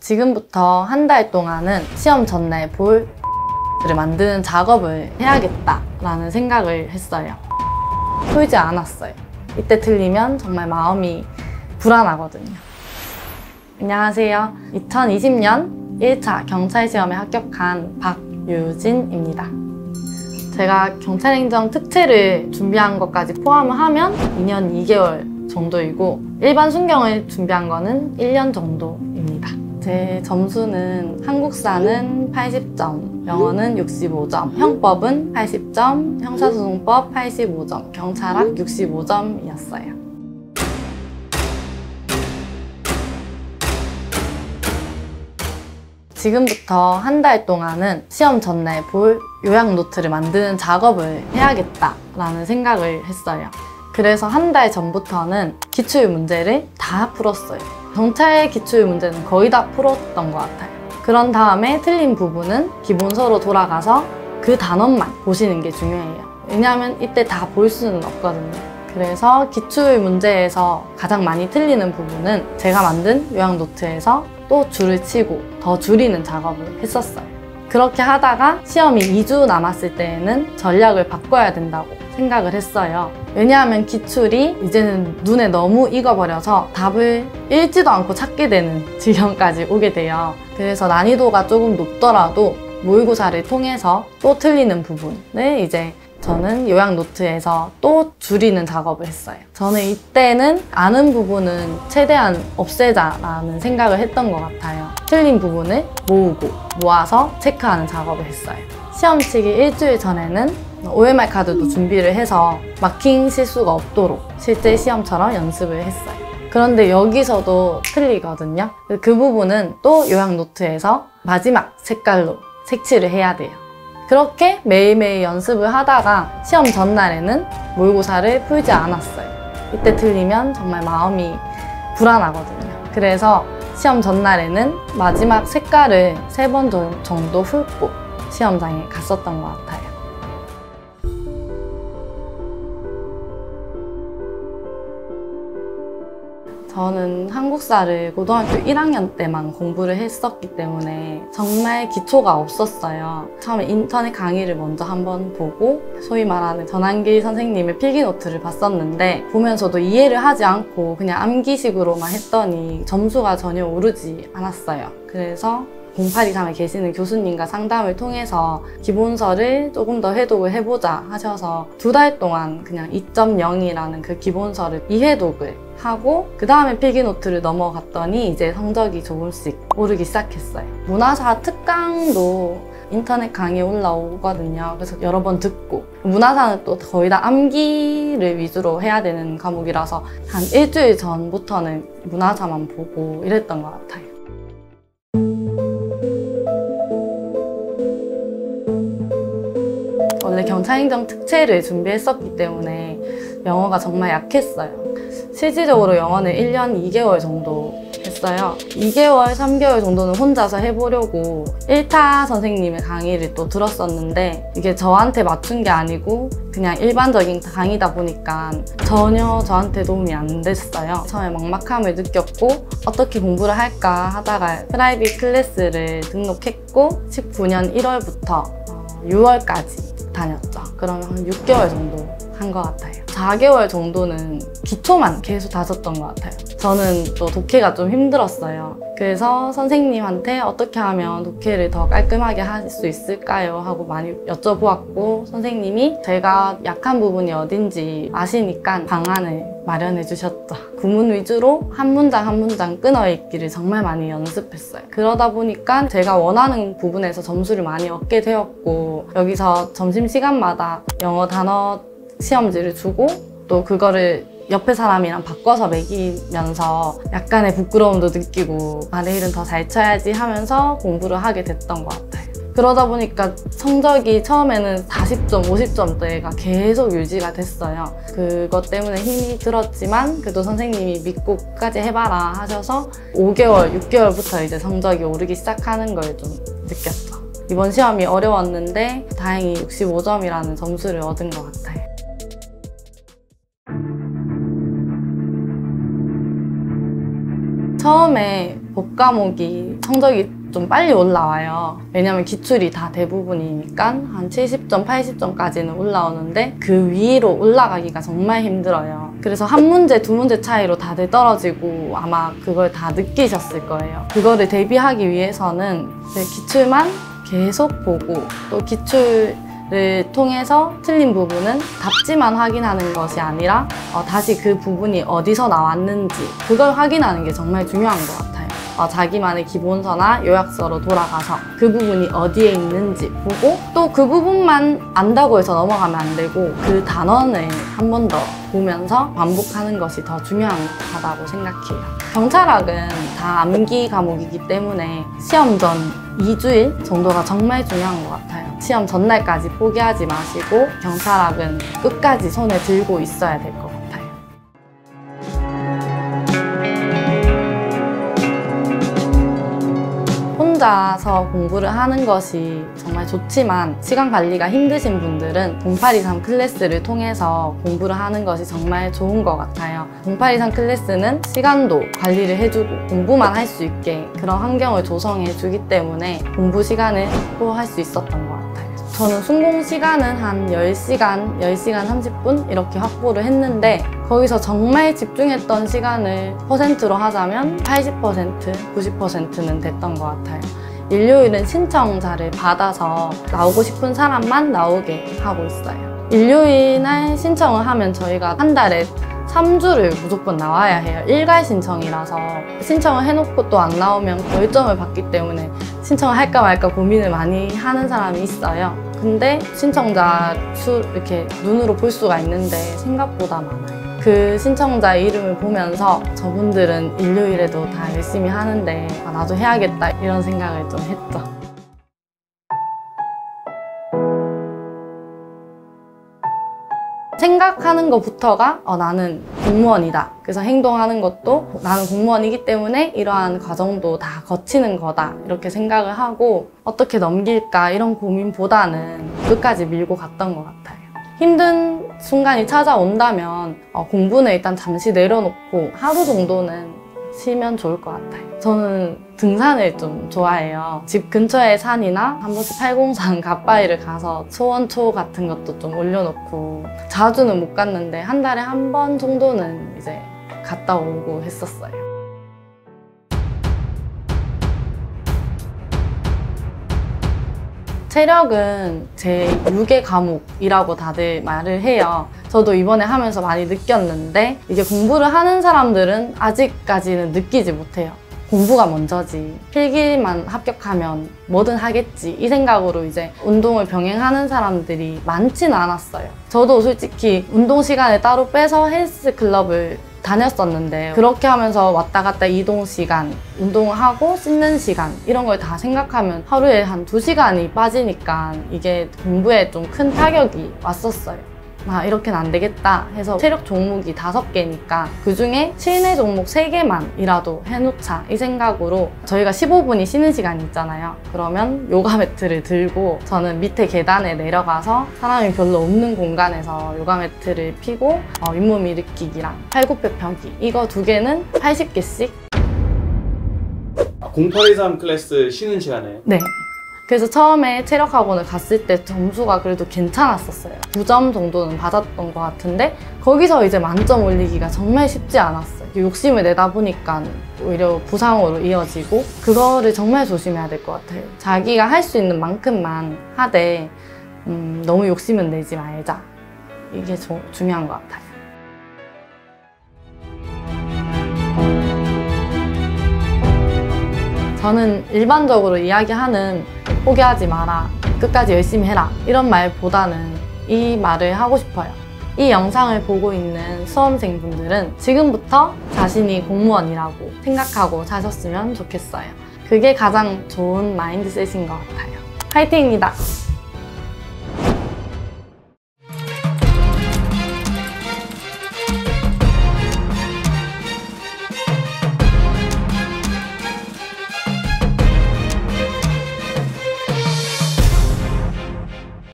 지금부터 한 달 동안은 시험 전날 볼을 만드는 작업을 해야겠다라는 생각을 했어요. 풀지 않았어요. 이때 틀리면 정말 마음이 불안하거든요. 안녕하세요. 2020년 1차 경찰 시험에 합격한 박유진입니다. 제가 경찰행정 특채를 준비한 것까지 포함을 하면 2년 2개월 정도이고 일반 순경을 준비한 거는 1년 정도입니다. 제 점수는 한국사는 80점, 영어는 65점, 형법은 80점, 형사소송법 85점, 경찰학 65점이었어요. 지금부터 한 달 동안은 시험 전날 볼 요약 노트를 만드는 작업을 해야겠다라는 생각을 했어요. 그래서 한 달 전부터는 기출 문제를 다 풀었어요. 경찰 기출 문제는 거의 다 풀었던 것 같아요. 그런 다음에 틀린 부분은 기본서로 돌아가서 그 단원만 보시는 게 중요해요. 왜냐하면 이때 다 볼 수는 없거든요. 그래서 기출 문제에서 가장 많이 틀리는 부분은 제가 만든 요약 노트에서 또 줄을 치고 더 줄이는 작업을 했었어요. 그렇게 하다가 시험이 2주 남았을 때에는 전략을 바꿔야 된다고 생각을 했어요. 왜냐하면 기출이 이제는 눈에 너무 익어버려서 답을 읽지도 않고 찾게 되는 지경까지 오게 돼요. 그래서 난이도가 조금 높더라도 모의고사를 통해서 또 틀리는 부분을 이제 저는 요약 노트에서 또 줄이는 작업을 했어요. 저는 이때는 아는 부분은 최대한 없애자라는 생각을 했던 것 같아요. 틀린 부분을 모으고 모아서 체크하는 작업을 했어요. 시험 치기 일주일 전에는 OMR 카드도 준비를 해서 마킹 실수가 없도록 실제 시험처럼 연습을 했어요. 그런데 여기서도 틀리거든요. 그 부분은 또 요약 노트에서 마지막 색깔로 색칠을 해야 돼요. 그렇게 매일매일 연습을 하다가 시험 전날에는 모의고사를 풀지 않았어요. 이때 틀리면 정말 마음이 불안하거든요. 그래서 시험 전날에는 마지막 색깔을 세 번 정도 훑고 시험장에 갔었던 것 같아요. 저는 한국사를 고등학교 1학년 때만 공부를 했었기 때문에 정말 기초가 없었어요. 처음에 인터넷 강의를 먼저 한번 보고 소위 말하는 전한길 선생님의 필기노트를 봤었는데 보면서도 이해를 하지 않고 그냥 암기식으로만 했더니 점수가 전혀 오르지 않았어요. 그래서 0823에 계시는 교수님과 상담을 통해서 기본서를 조금 더 해독을 해보자 하셔서 두 달 동안 그냥 2.0이라는 그 기본서를 이해독을 하고 그 다음에 필기노트를 넘어갔더니 이제 성적이 조금씩 오르기 시작했어요. 문화사 특강도 인터넷 강의에 올라오거든요. 그래서 여러 번 듣고 문화사는 또 거의 다 암기를 위주로 해야 되는 과목이라서 한 일주일 전부터는 문화사만 보고 이랬던 것 같아요. 경찰행정 특채를 준비했었기 때문에 영어가 정말 약했어요. 실질적으로 영어는 1년 2개월 정도 했어요. 2개월, 3개월 정도는 혼자서 해보려고 1타 선생님의 강의를 또 들었었는데 이게 저한테 맞춘 게 아니고 그냥 일반적인 강의다 보니까 전혀 저한테 도움이 안 됐어요. 처음에 막막함을 느꼈고 어떻게 공부를 할까 하다가 private class를 등록했고 19년 1월부터 6월까지 다녔죠. 그러면 한 6개월 정도 한 것 같아요. 4개월 정도는 기초만 계속 다졌던 것 같아요. 저는 또 독해가 좀 힘들었어요. 그래서 선생님한테 어떻게 하면 독해를 더 깔끔하게 할 수 있을까요? 하고 많이 여쭤보았고 선생님이 제가 약한 부분이 어딘지 아시니까 방안을 마련해 주셨죠. 구문 위주로 한 문장 한 문장 끊어 읽기를 정말 많이 연습했어요. 그러다 보니까 제가 원하는 부분에서 점수를 많이 얻게 되었고 여기서 점심시간마다 영어 단어 시험지를 주고 또 그거를 옆에 사람이랑 바꿔서 매기면서 약간의 부끄러움도 느끼고 아 내일은 더 잘 쳐야지 하면서 공부를 하게 됐던 것 같아요. 그러다 보니까 성적이 처음에는 40점, 50점대가 계속 유지가 됐어요. 그것 때문에 힘이 들었지만 그래도 선생님이 믿고 끝까지 해봐라 하셔서 5개월, 6개월부터 이제 성적이 오르기 시작하는 걸 좀 느꼈죠. 이번 시험이 어려웠는데 다행히 65점이라는 점수를 얻은 것 같아요. 처음에 법 과목이 성적이 좀 빨리 올라와요. 왜냐면 기출이 다 대부분이니까 한 70점, 80점까지는 올라오는데 그 위로 올라가기가 정말 힘들어요. 그래서 한 문제, 두 문제 차이로 다들 떨어지고 아마 그걸 다 느끼셨을 거예요. 그거를 대비하기 위해서는 기출만 계속 보고 또 기출 를 통해서 틀린 부분은 답지만 확인하는 것이 아니라 어, 다시 그 부분이 어디서 나왔는지 그걸 확인하는 게 정말 중요한 것 같아요. 어, 자기만의 기본서나 요약서로 돌아가서 그 부분이 어디에 있는지 보고 또 그 부분만 안다고 해서 넘어가면 안 되고 그 단원을 한 번 더 보면서 반복하는 것이 더 중요하다고 생각해요. 경찰학은 다 암기 과목이기 때문에 시험 전 2주일 정도가 정말 중요한 것 같아요. 시험 전날까지 포기하지 마시고 경찰학은 끝까지 손에 들고 있어야 될 것 같아요. 혼자서 공부를 하는 것이 정말 좋지만 시간 관리가 힘드신 분들은 0823 클래스를 통해서 공부를 하는 것이 정말 좋은 것 같아요. 0823 클래스는 시간도 관리를 해주고 공부만 할 수 있게 그런 환경을 조성해 주기 때문에 공부 시간을 확보할 수 있었던 것 같아요. 저는 순공 시간은 한 10시간, 10시간 30분 이렇게 확보를 했는데 거기서 정말 집중했던 시간을 퍼센트로 하자면 80%, 90%는 됐던 것 같아요. 일요일은 신청자를 받아서 나오고 싶은 사람만 나오게 하고 있어요. 일요일 날 신청을 하면 저희가 한 달에 3주를 무조건 나와야 해요. 일괄 신청이라서 신청을 해놓고 또 안 나오면 결점을 받기 때문에 신청을 할까 말까 고민을 많이 하는 사람이 있어요. 근데 신청자 수 이렇게 눈으로 볼 수가 있는데 생각보다 많아요. 그 신청자 이름을 보면서 저분들은 일요일에도 다 열심히 하는데 아, 나도 해야겠다 이런 생각을 좀 했죠. 생각하는 것부터가 어, 나는 공무원이다. 그래서 행동하는 것도 나는 공무원이기 때문에 이러한 과정도 다 거치는 거다. 이렇게 생각을 하고 어떻게 넘길까 이런 고민보다는 끝까지 밀고 갔던 것 같아요. 힘든 순간이 찾아온다면 어, 공부는 일단 잠시 내려놓고 하루 정도는 쉬면 좋을 것 같아요. 저는 등산을 좀 좋아해요. 집 근처에 산이나 한 번씩 팔공산 갓바위를 가서 초원초 같은 것도 좀 올려놓고 자주는 못 갔는데 한 달에 한 번 정도는 이제 갔다 오고 했었어요. 체력은 제 6의 과목이라고 다들 말을 해요. 저도 이번에 하면서 많이 느꼈는데 이게 공부를 하는 사람들은 아직까지는 느끼지 못해요. 공부가 먼저지. 필기만 합격하면 뭐든 하겠지. 이 생각으로 이제 운동을 병행하는 사람들이 많지는 않았어요. 저도 솔직히 운동 시간을 따로 빼서 헬스 클럽을 다녔었는데 그렇게 하면서 왔다 갔다 이동 시간, 운동을 하고 씻는 시간 이런 걸 다 생각하면 하루에 한 두시간이 빠지니까 이게 공부에 좀 큰 타격이 왔었어요. 아 이렇게는 안 되겠다 해서 체력 종목이 다섯 개니까 그중에 실내 종목 세개만이라도 해놓자 이 생각으로 저희가 15분이 쉬는 시간이 있잖아요. 그러면 요가 매트를 들고 저는 밑에 계단에 내려가서 사람이 별로 없는 공간에서 요가 매트를 피고 어, 윗몸 일으키기랑 팔굽혀 펴기 이거 두 개는 80개씩. 0823 클래스 쉬는 시간에? 네 그래서 처음에 체력학원을 갔을 때 점수가 그래도 괜찮았었어요. 9점 정도는 받았던 것 같은데 거기서 이제 만점 올리기가 정말 쉽지 않았어요. 욕심을 내다 보니까 오히려 부상으로 이어지고 그거를 정말 조심해야 될 것 같아요. 자기가 할 수 있는 만큼만 하되 음, 너무 욕심은 내지 말자. 이게 조, 중요한 것 같아요. 저는 일반적으로 이야기하는 포기하지 마라, 끝까지 열심히 해라 이런 말보다는 이 말을 하고 싶어요. 이 영상을 보고 있는 수험생분들은 지금부터 자신이 공무원이라고 생각하고 사셨으면 좋겠어요. 그게 가장 좋은 마인드셋인 것 같아요. 화이팅입니다!